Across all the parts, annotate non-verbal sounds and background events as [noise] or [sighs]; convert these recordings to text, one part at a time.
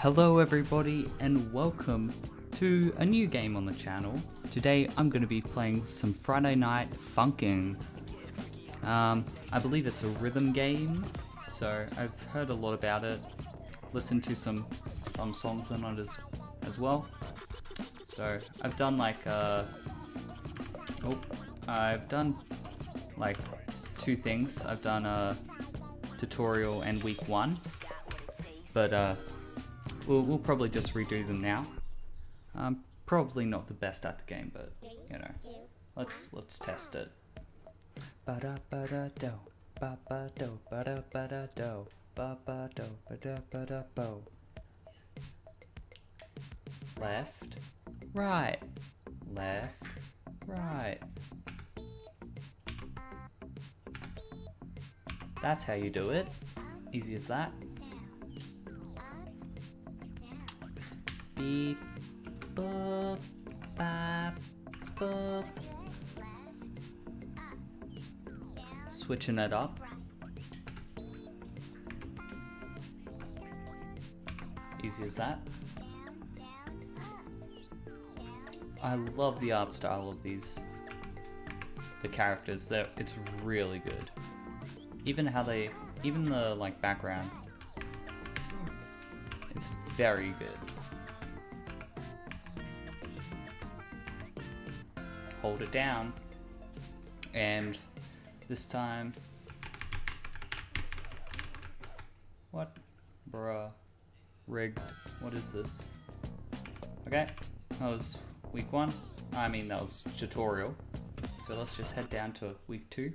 Hello everybody and welcome to a new game on the channel. Today I'm going to be playing some Friday Night Funkin'. Um, I believe it's a rhythm game, so I've heard a lot about it, listened to some some songs on it as, as well. So I've done like uh, oh, I've done like two things. I've done a tutorial and week one, but uh, we'll, we'll probably just redo them now. I'm probably not the best at the game, but you know, let's let's test it. Ba da ba da do, ba ba do, ba da ba da do, ba ba do, ba da ba da bo. Left, right, left, right. That's how you do it. Easy as that. Beep, boop, bop, boop. Switching it up. Easy as that. I love the art style of these. The characters, it's really good. Even how they, even the like background, it's very good. Hold it down, and this time, what, bruh, rigged, what is this? Okay, that was week one, I mean that was tutorial, so let's just head down to week two.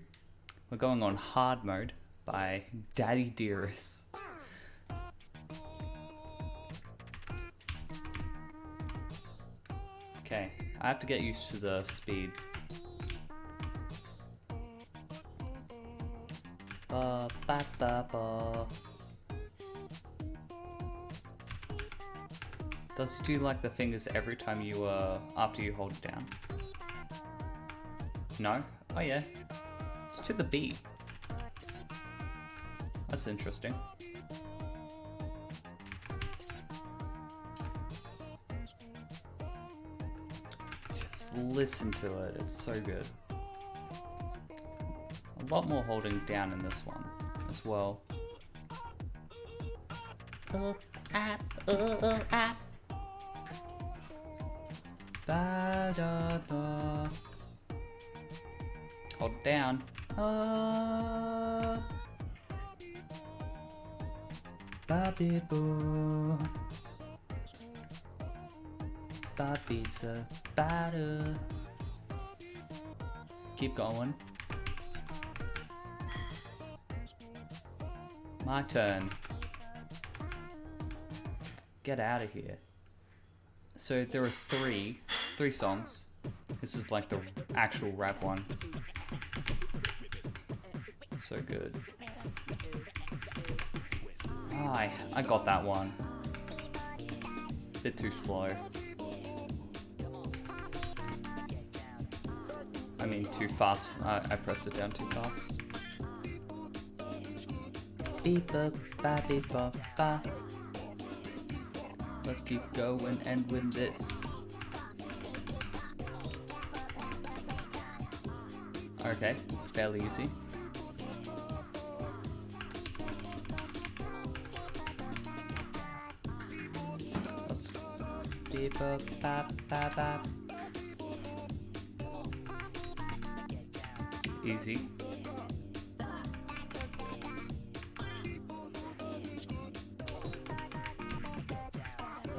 We're going on hard mode by Daddy Dearest. I have to get used to the speed. Ba, ba, ba. Does it do like the fingers every time you, uh, after you hold it down? No? Oh yeah, it's to the beat. That's interesting. Just listen to it, it's so good. A lot more holding down in this one as well. Up, up, up, up. Da, da, da. Hold down. Uh, Bobby Boo. Bob pizza batter. Keep going. My turn. Get out of here. So there are three, three songs. This is like the actual rap one. So good. I I got that one. Bit too slow. I mean, too fast. I, I pressed it down too fast. Beep ba ba beep ba ba. Let's keep going and win this. Okay, fairly easy. Let's beep ba ba ba ba. Easy.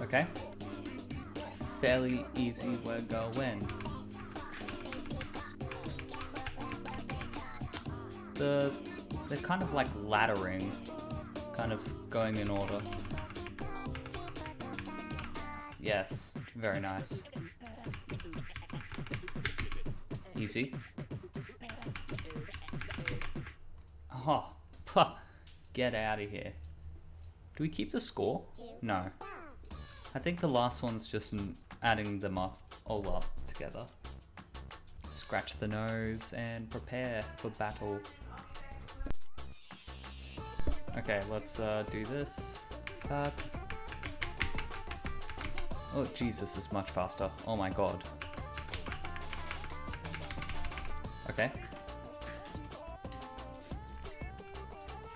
Okay. Fairly easy, we're going. The they're kind of like laddering, kind of going in order. Yes, very nice. Easy. [laughs] Oh, puh, get out of here. Do we keep the score? No. I think the last one's just adding them up, all up together. Scratch the nose and prepare for battle. Okay, let's uh, do this. Uh, Oh, Jesus is much faster. Oh my god. Okay.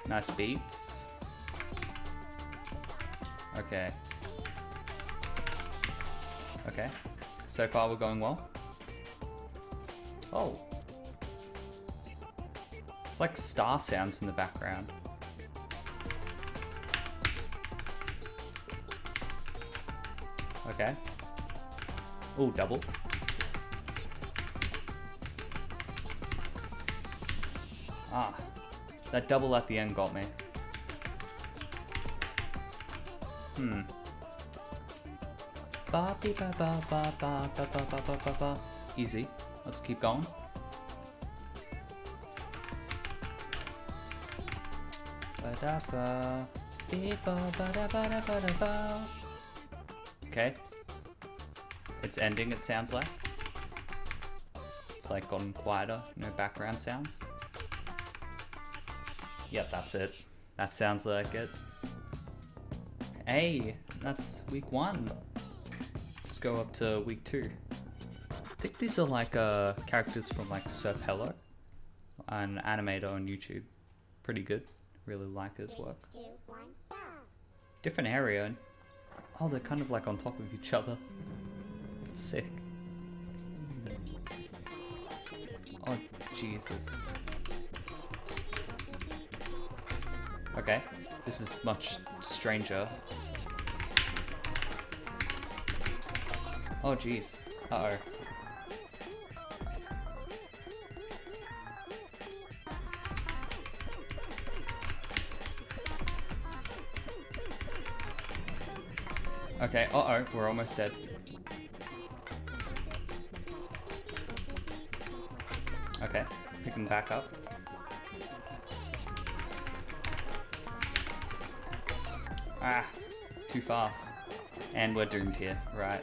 Nice beats. Okay. Okay. So far we're going well. Oh. It's like star sounds in the background. Okay. Oh, double. That double at the end got me. Hmm. Ba ba ba ba ba ba ba ba ba ba ba. Easy. Let's keep going. Ba da ba. Okay. It's ending, it sounds like. It's like gotten quieter, no background sounds. Yep, that's it. That sounds like it. Hey, that's week one. Let's go up to week two. I think these are like uh, characters from like Sr Pelo, an animator on YouTube. Pretty good. Really like his work. Different area. Oh, they're kind of like on top of each other. It's sick. Oh, Jesus. Okay, this is much stranger. Oh, jeez. Uh-oh. Okay, uh-oh, we're almost dead. Okay, picking back up. Ah, too fast. And we're doomed here, right.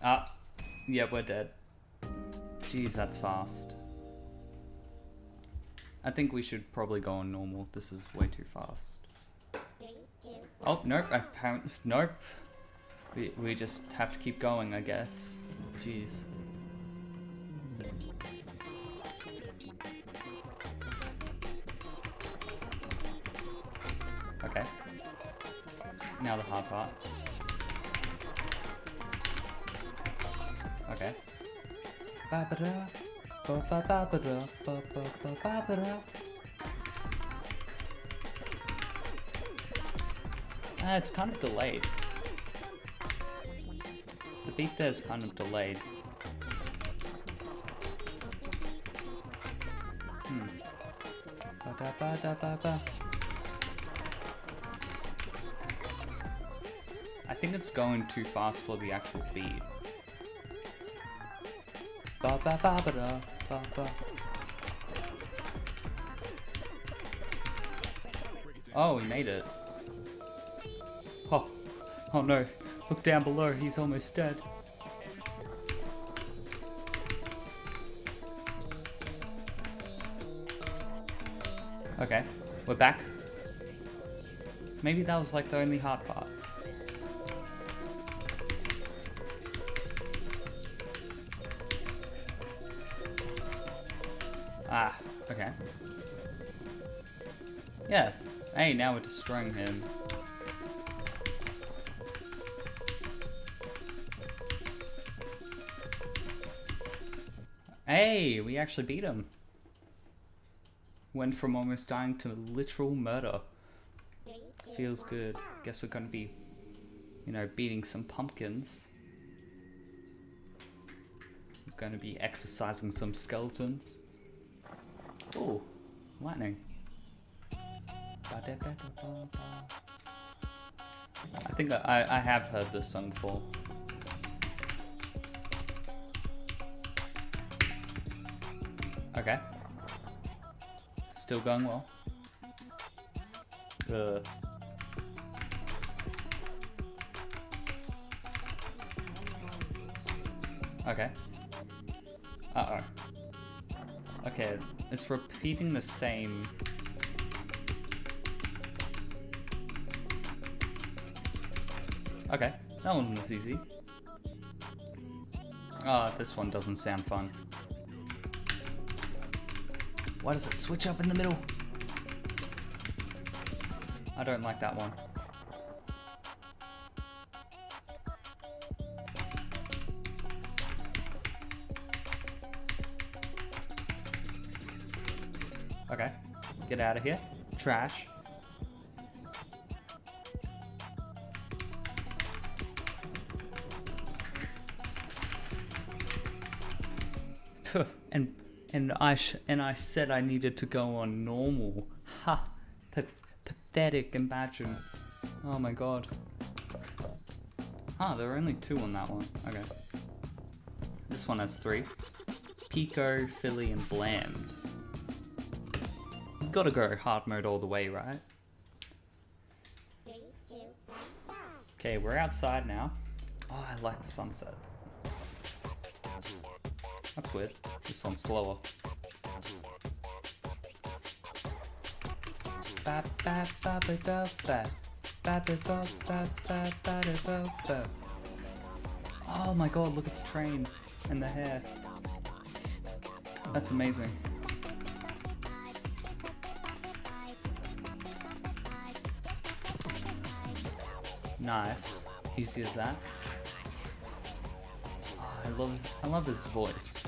Ah, yeah, we're dead. Jeez, that's fast. I think we should probably go on normal. This is way too fast. Oh, nope, apparently, [laughs] nope. We, we just have to keep going, I guess. Jeez. Okay. Ah, it's kind of delayed. The beat there is kind of delayed. Hmm. Ba -da -ba -da -ba -ba. Think it's going too fast for the actual beat. Ba ba ba ba da ba ba. Oh, we made it. Oh, oh no. Look down below, he's almost dead. Okay, we're back. Maybe that was like the only hard part. Hey, now we're destroying him. Hey, we actually beat him. Went from almost dying to literal murder. Feels good. Guess we're gonna be, you know, beating some pumpkins. We're gonna be exercising some skeletons. Oh, lightning. I think I, I have heard this song before. Okay. Still going well. Uh. Okay. Uh-oh. Okay, it's repeating the same Okay, that one was easy. Ah, oh, this one doesn't sound fun. Why does it switch up in the middle? I don't like that one. Okay, get out of here. Trash. And and I and I said I needed to go on normal. Ha, pa pathetic. Imagine. Oh my god. Ah, there are only two on that one. Okay. This one has three. Pico, Philly, and Blammed. gotta go hard mode all the way, right? Okay, we're outside now. Oh, I like the sunset. That's weird. This one's slower. Oh my god, look at the train and the hair. That's amazing. Nice. Easy as that. Oh, I love I love his voice.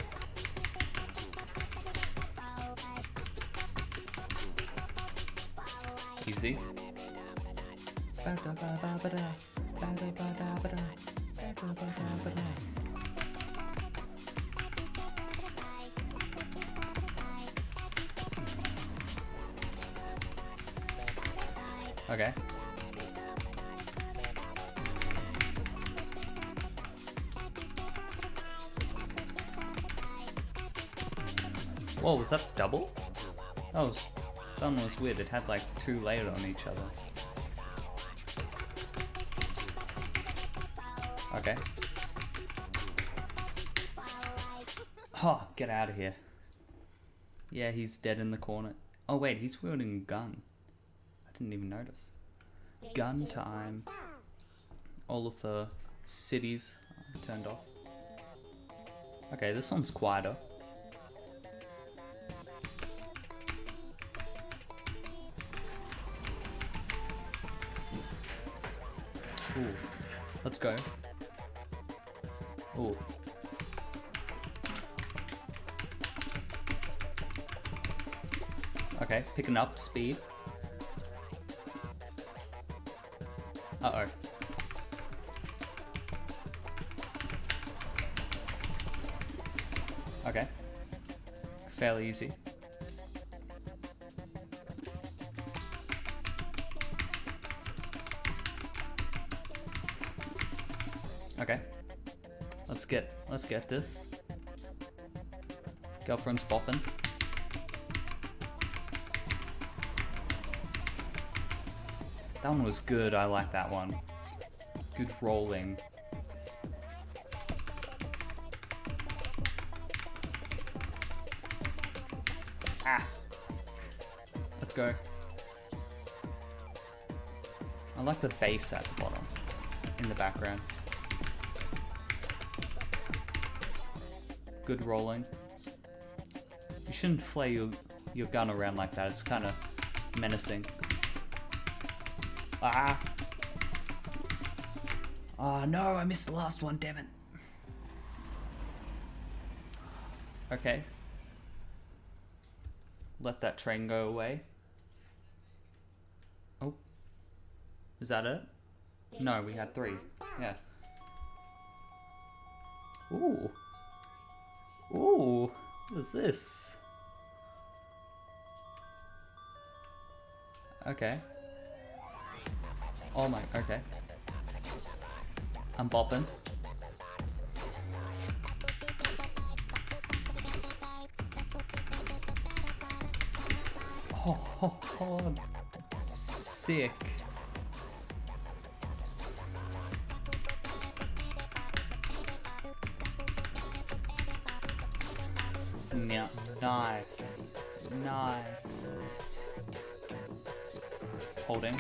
Easy. Okay. Whoa, was that double? That was, that one was weird. It had like two layered on each other. Okay. Oh, get out of here. Yeah, he's dead in the corner. Oh wait, he's wielding a gun. I didn't even notice. Gun time. All of the cities turned off. Okay, this one's quieter. Let's go. Okay, picking up speed. Uh-oh. Okay. It's fairly easy. Get let's get this. Girlfriend's bopping. That one was good, I like that one. Good rolling. Ah! Let's go. I like the bass at the bottom, in the background. Good rolling. You shouldn't flay your, your gun around like that, it's kind of menacing. Ah. Oh no, I missed the last one, damn it. Okay. Let that train go away. Oh. Is that it? No, we had three. Yeah. Ooh. What is this? Okay. Oh my, okay. I'm bopping. Oh, oh, [laughs] oh, sick. Yeah, nice. Nice. Holding.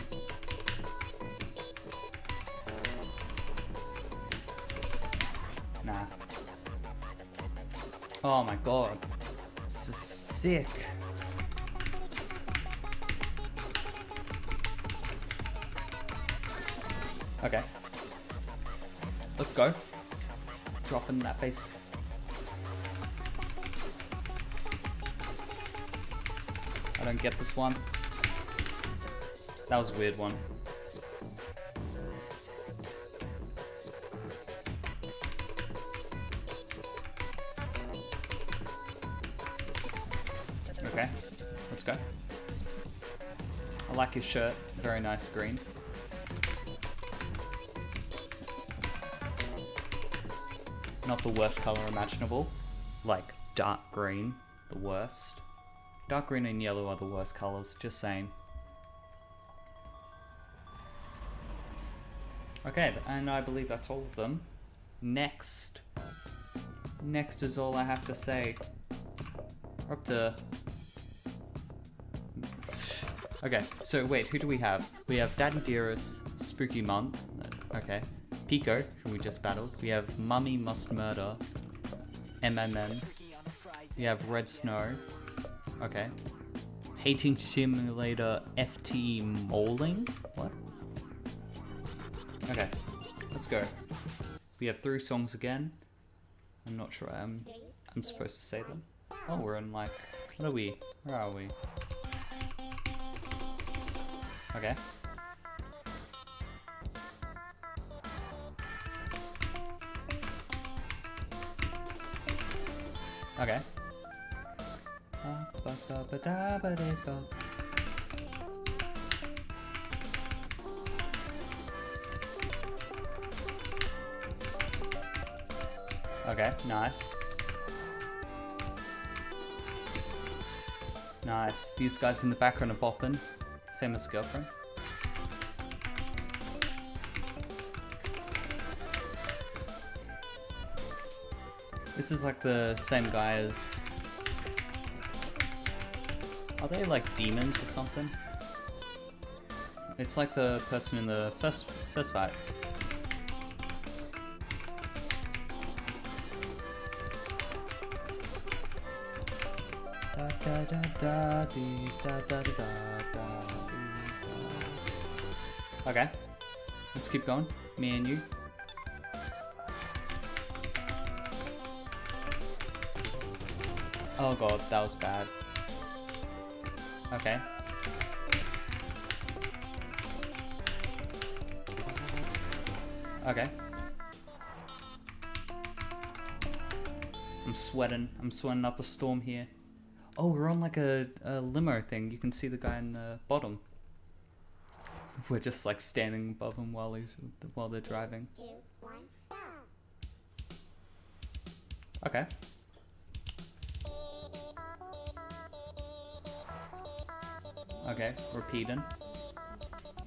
Nah. Oh my god. This is sick. Okay. Let's go. Dropping that base. Don't get this one. That was a weird one. Okay, let's go. I like his shirt, very nice green. Not the worst color imaginable, like dark green, the worst. Dark green and yellow are the worst colors, just saying. Okay, and I believe that's all of them. Next. Next is all I have to say. We're up to... Okay, so wait, who do we have? We have Daddy Dearest, Spooky Month, okay. Pico, who we just battled. We have Mummy Must Murder, MMM. We have Red Snow, okay. Hating Simulator FT Moawling? What? Okay, let's go. We have three songs again. I'm not sure I'm, I'm supposed to say them. Oh, we're in like, what are we? Where are we? Okay. Okay. Okay, nice. Nice. These guys in the background are bopping. Same as girlfriend. This is like the same guy as... Are they like demons or something? It's like the person in the first first fight. Da da da. Okay. Let's keep going. Me and you. Oh god, that was bad. Okay. Okay. I'm sweating. I'm sweating up a storm here. Oh, we're on like a, a limo thing. You can see the guy in the bottom. We're just like standing above him while he's while they're driving. Okay. Okay, repeating.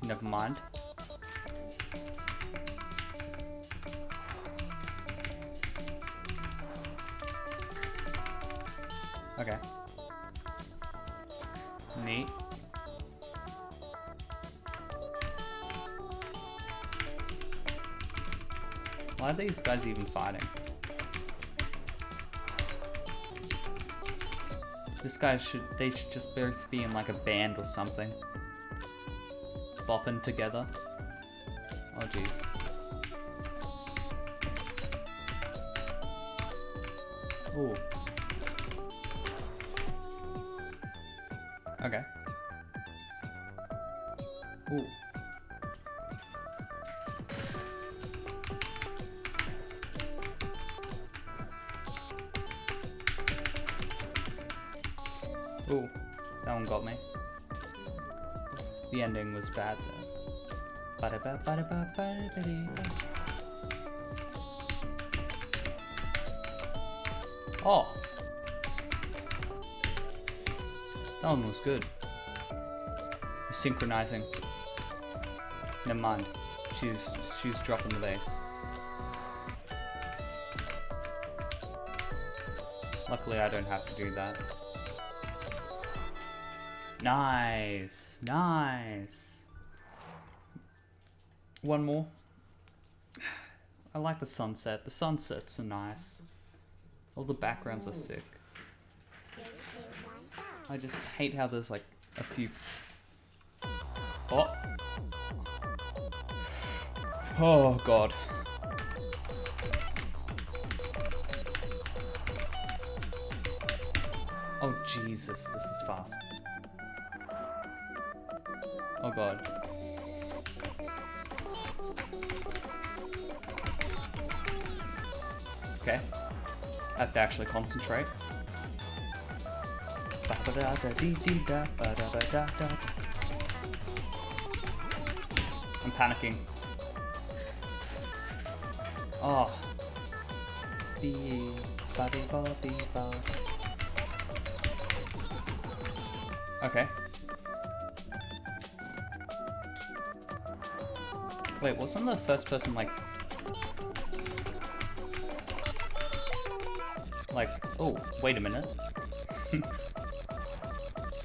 Never mind. Okay. Neat. Why are these guys even fighting? This guy should, they should just both be in like a band or something. Bopping together. Oh jeez. Ooh. Oh! That one was good. Synchronizing. Never mind. She's she's dropping the bass. Luckily I don't have to do that. Nice, nice. One more. I like the sunset. The sunsets are nice. All the backgrounds are sick. I just hate how there's like a few. Oh. Oh god. Oh Jesus, this is fast. Oh god. I have to actually concentrate. I'm panicking. Oh. Okay. Wait, wasn't the first person like... Like, oh, wait a minute. [laughs]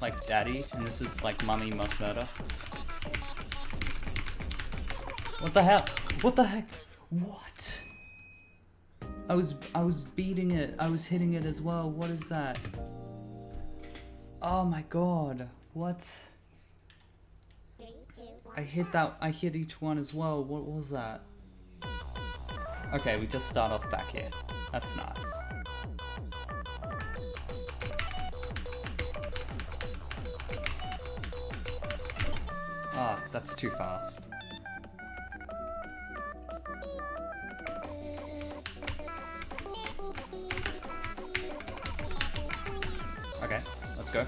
like daddy, and this is like mummy must murder. What the hell? What the heck? What? I was I was beating it. I was hitting it as well. What is that? Oh my god. What? I hit that I hit each one as well. What was that? Okay, we just start off back here. That's nice. That's too fast. Okay, let's go.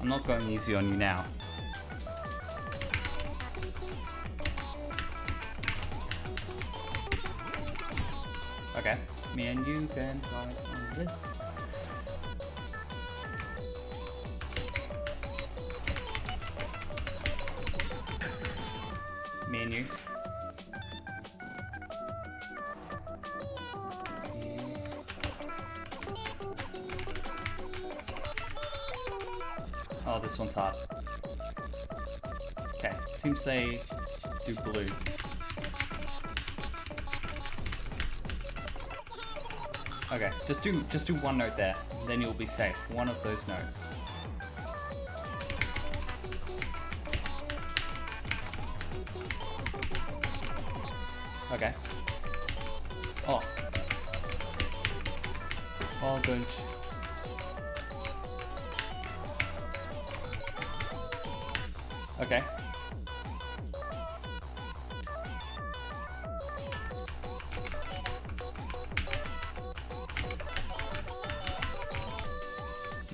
I'm not going easy on you now. Okay, me and you can fight on this. They do blue. Okay, just do just do one note there, then you'll be safe. One of those notes.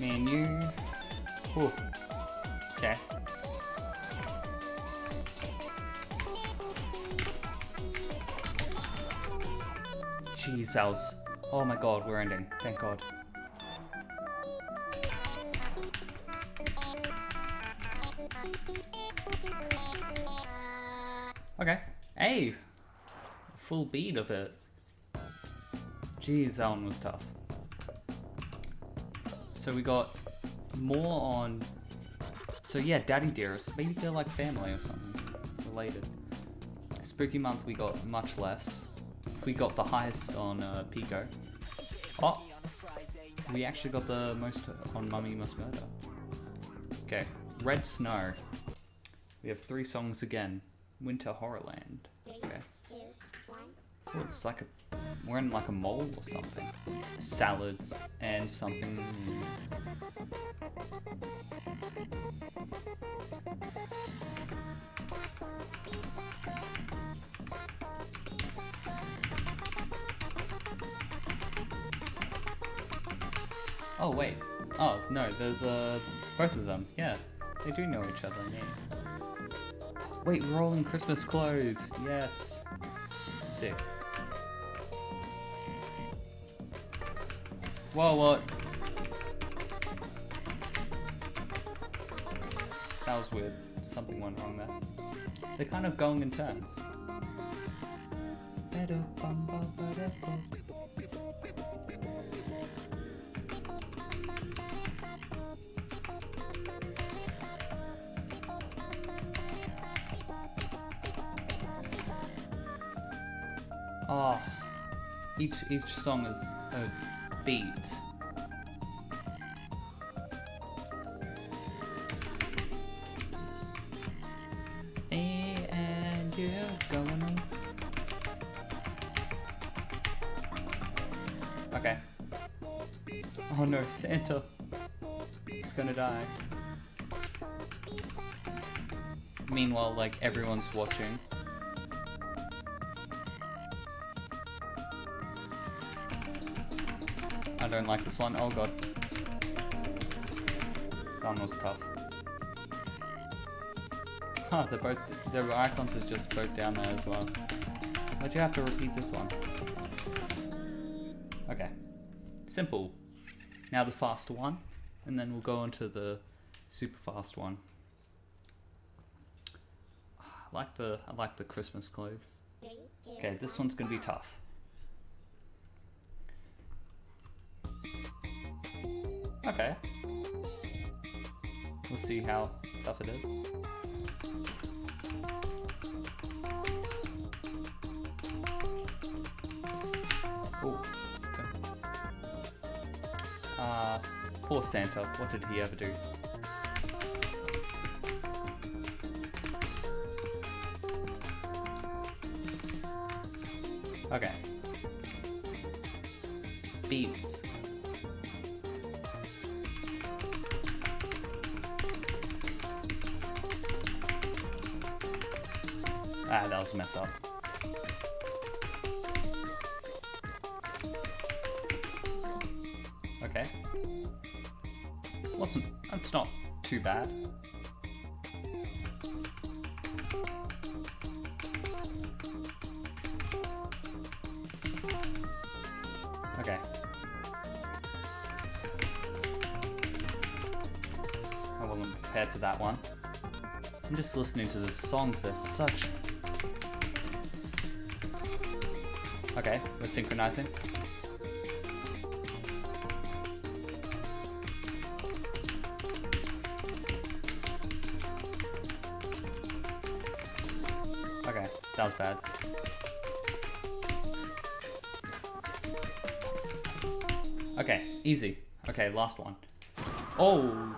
Me and you. Okay. Was... Oh my god, we're ending. Thank god. Okay. Hey! Full beat of it. Jeez, that one was tough. So we got more on... So yeah, Daddy Dearest. Maybe they're like family or something. Related. Spooky Month we got much less. We got the highest on uh, Pico. Oh! We actually got the most on Mummy Must Murder. Okay. Red Snow. We have three songs again. Winter Horrorland. Okay. Oh, it's like a we're in like a mall or something. Salads and something. Oh wait. Oh no, there's uh both of them. Yeah, they do know each other. Yeah. Wait, we're all in Christmas clothes. Yes. Sick. Whoa, what? That was weird. Something went wrong there. They're kind of going in turns. Oh. each each song is a beat. Okay. Oh no, Santa. He's gonna die. Meanwhile, like, everyone's watching. I don't like this one. Oh god. That one was tough. [laughs] Huh, they're both, their icons are just both down there as well. Why'd you have to repeat this one? Okay. Simple. Now the faster one, and then we'll go on to the super fast one. [sighs] I like the I like the Christmas clothes. Okay, this one's gonna be tough. Okay. We'll see how tough it is. Ooh, okay. Uh, poor Santa. What did he ever do? Okay. Beats. Ah, that was a mess up. Okay. Wasn't, that's not too bad. Okay. I wasn't prepared for that one. I'm just listening to the songs, they're such... Okay, we're synchronizing. Okay, that was bad. Okay, easy. Okay, last one. Oh!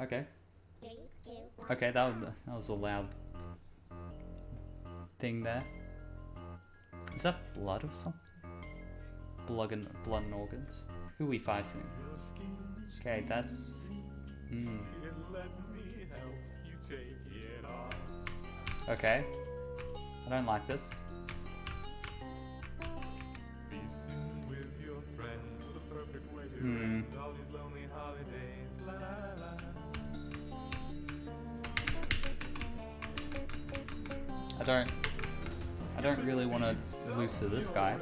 Okay. Okay, that was, that was a loud thing there. Is that blood or something? Blood and, blood and organs? Who we facing? Okay, that's... Hmm. Okay. I don't like this. Hmm. I don't... I don't really want to lose to this guy.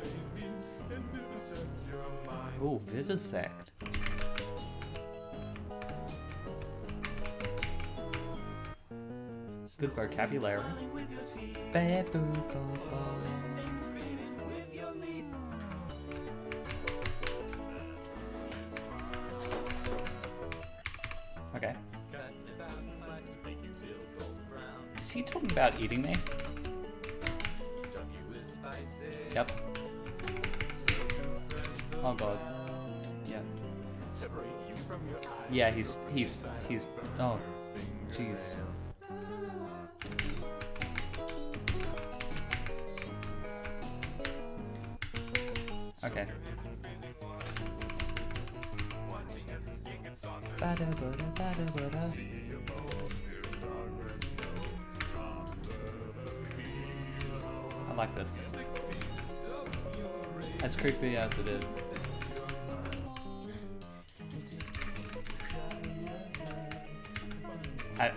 Oh, Vivisect. Good vocabulary. Okay. Is he talking about eating me? Oh god. Yeah. Yeah, he's he's he's oh jeez. Okay. I like this. As creepy as it is.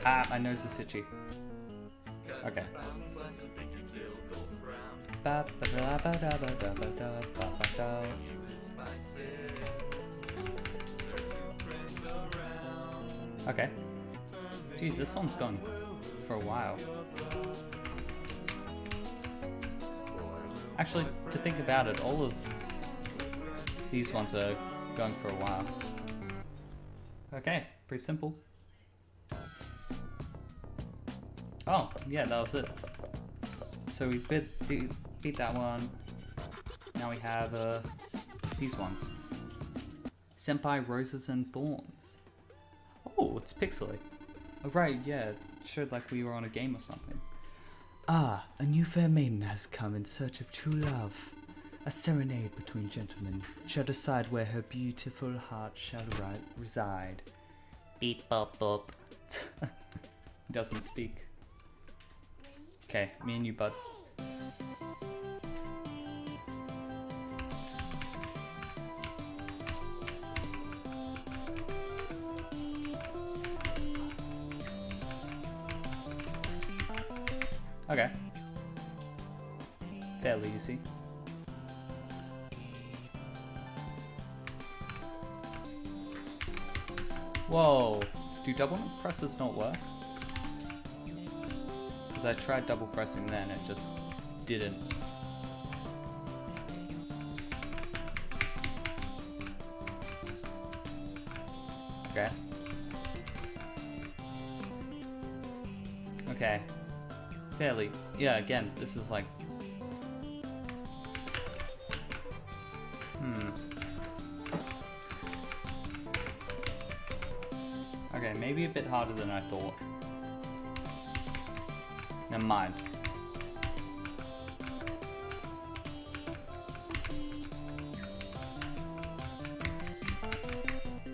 Ah, my nose is itchy. Okay. Okay. Geez, this one's gone for a while. Actually, to think about it, all of these ones are going for a while. Okay, pretty simple. Yeah, that was it. So we beat, beat, that one. now we have uh, these ones. Senpai Roses and Thorns. Oh, it's pixely. Oh, right, yeah, showed like we were on a game or something. Ah, a new fair maiden has come in search of true love. A serenade between gentlemen shall decide where her beautiful heart shall reside. Beep bop bop. [laughs] Doesn't speak. Okay, me and you, bud. Okay. Fairly easy. Whoa! Do double presses not work? I tried double pressing then, it just didn't. Okay. Okay. Fairly. Yeah, again, this is like... Hmm. Okay, maybe a bit harder than I thought. Never mind.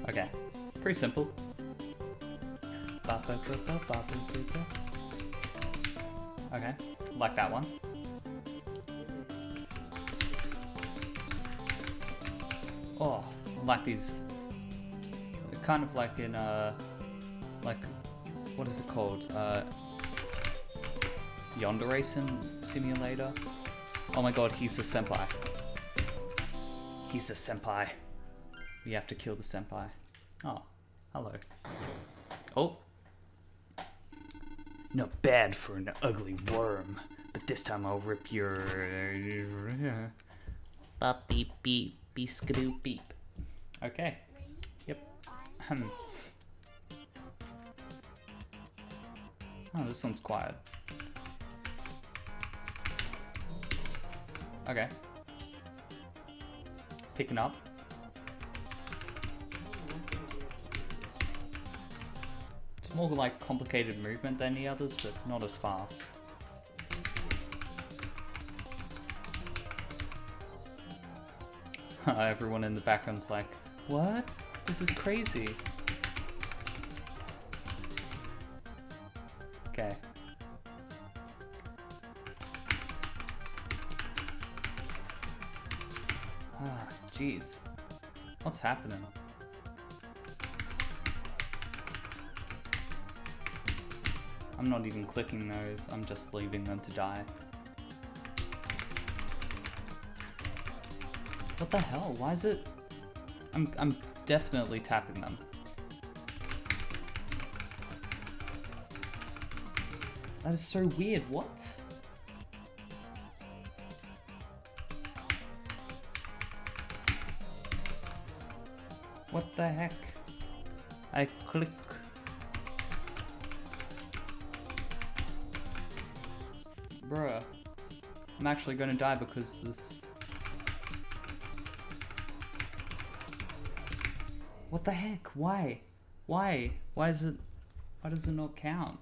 Okay, pretty simple. Okay, like that one. Oh, like these. Kind of like in uh, like, what is it called? Uh, Yonder Racing Simulator. Oh my god, he's the senpai. He's the senpai. We have to kill the senpai. Oh, hello. Oh. Not bad for an ugly worm, but this time I'll rip your. Bop beep beep beep beep. Okay. Yep. Hmm. Oh, this one's quiet. Okay. Picking up. It's more like complicated movement than the others, but not as fast. [laughs] Everyone in the background's like, what? This is crazy. Okay. Jeez. What's happening? I'm not even clicking those, I'm just leaving them to die. What the hell? Why is it... I'm, I'm definitely tapping them. That is so weird, what? What the heck? I click. Bruh. I'm actually gonna die because this... What the heck? Why? Why? Why is it... Why does it not count?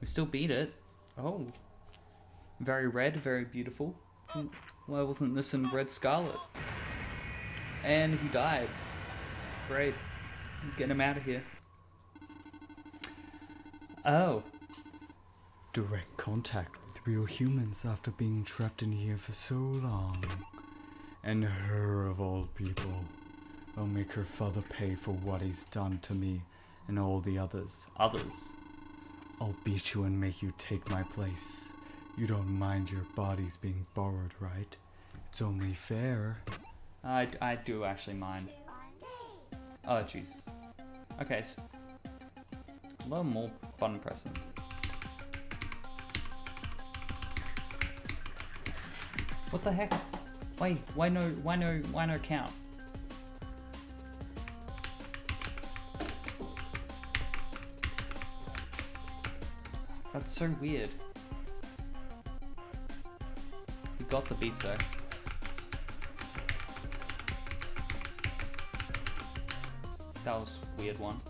We still beat it. Oh. Very red, very beautiful. Why wasn't this in Red Scarlet? And he died. Great. Get him out of here. Oh. Direct contact with real humans after being trapped in here for so long. And her of all people. I'll make her father pay for what he's done to me and all the others. Others? I'll beat you and make you take my place. You don't mind your bodies being borrowed, right? It's only fair. I, I do actually mind. Oh, jeez. Okay, so a little more button pressing. What the heck? Wait, why no, why no, why no count? That's so weird. We got the beats though. That was weird one.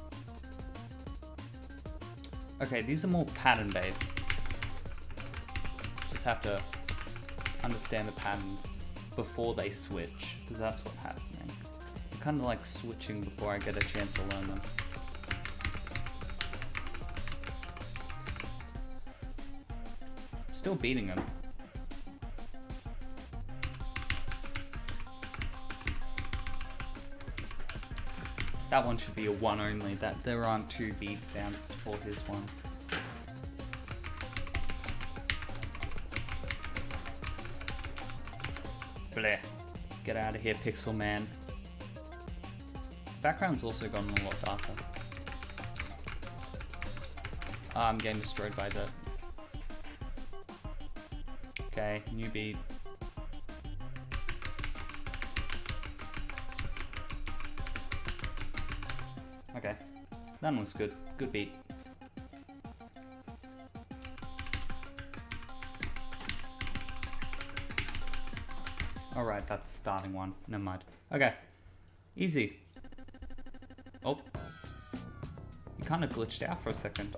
Okay, these are more pattern based. Just have to understand the patterns before they switch, because that's what happening. I'm kind of like switching before I get a chance to learn them. Still beating him. That one should be a one only, that there aren't two beat sounds for his one. Bleh. Get out of here, Pixel Man. Background's also gotten a lot darker. Ah, I'm getting destroyed by the... Okay, new beat. That one's good. Good beat. Alright, that's the starting one. Never mind. Okay. Easy. Oh. You kind of glitched out for a second.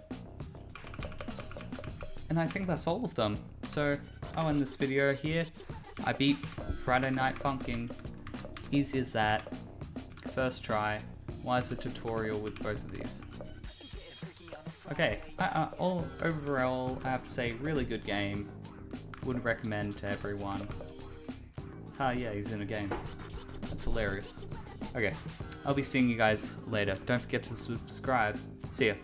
And I think that's all of them. So, I'll end this video here. I beat Friday Night Funkin'. Easy as that. First try. Why is the tutorial with both of these? Okay, uh, uh, all overall, I have to say, really good game. Would recommend to everyone. Ah, yeah, he's in a game. That's hilarious. Okay, I'll be seeing you guys later. Don't forget to subscribe. See ya.